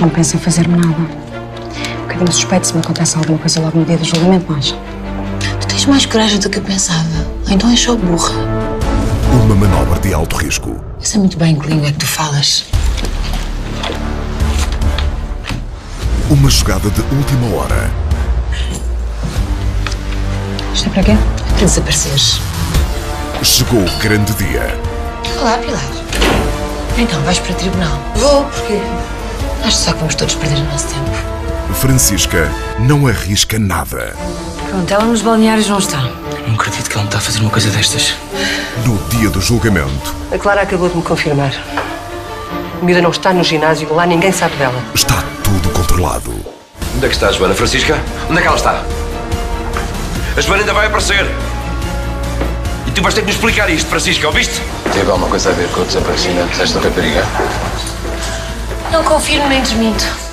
Não pensa em fazer-me nada. Um bocadinho suspeito se me acontece alguma coisa logo no dia do julgamento, mas... Tu tens mais coragem do que eu pensava. Então és só burra. Uma manobra de alto risco. Eu sei muito bem que língua é que tu falas. Uma jogada de última hora. Isto é para quê? Para desapareceres. Chegou o grande dia. Olá, Pilar. Então, vais para o tribunal? Vou, porquê? Acho só que vamos todos perder o nosso tempo. Francisca não arrisca nada. Pronto, ela nos balneários não está. Não acredito que ela me está a fazer uma coisa destas. No dia do julgamento, A Clara acabou de me confirmar. A miúda não está no ginásio, lá ninguém sabe dela. está tudo controlado. Onde é que está a Joana? Francisca? Onde é que ela está? A Joana ainda vai aparecer. E tu vais ter que me explicar isto, Francisca, ouviste? Teve alguma coisa a ver com o desaparecimento desta rapariga? Não confirmo nem desminto.